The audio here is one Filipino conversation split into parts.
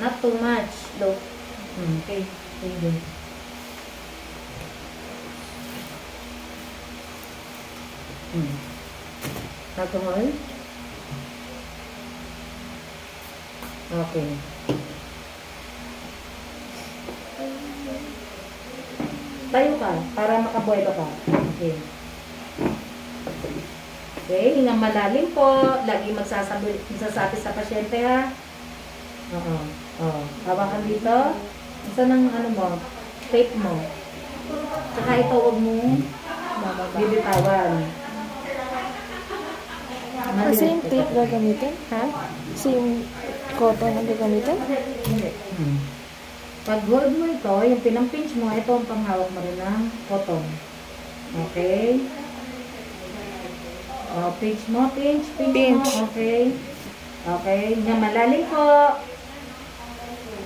Not too much. Look. Hmm, okay. Sige. Hmm. Alcohol? Okay. Tayo ka, para makabuhay ka pa. Okay. Okay, hingang malalim po. Lagi magsasabi, magsasabi sa pasyente ha. Oo. Oo. Hawakan dito. Isa ng ano mo, tape mo. Saka ito huwag mo bibitawan. Kasi yung tape gagamitin? Ha? Yung cotton ang gagamitin? Hindi. Hmm. Pag hold mo ito, yung pinampinch mo, ito ang panghawak mo rin ng cotton. Okay? O, pinch mo, pinch, pinch, Pinch. mo. Okay? Okay. Nga malalim po.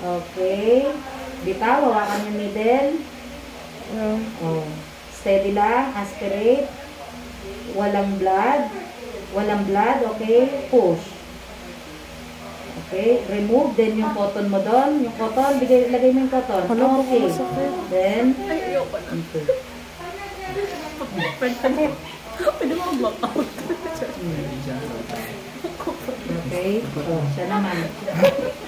Okay. Bitaw, hawakan yung needle. Uh, Oh. Steady lang, aspirate. Walang blood. Walang blood, okay? Push. Okay, remove. Then yung cotton mo doon. Yung cotton, bigay, lagay mo yung cotton. Okay. Then, okay. Pwede mo. Mag-block out. Okay. Oh, siya naman.